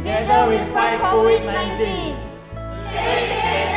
Together we'll fight COVID-19. Stay safe.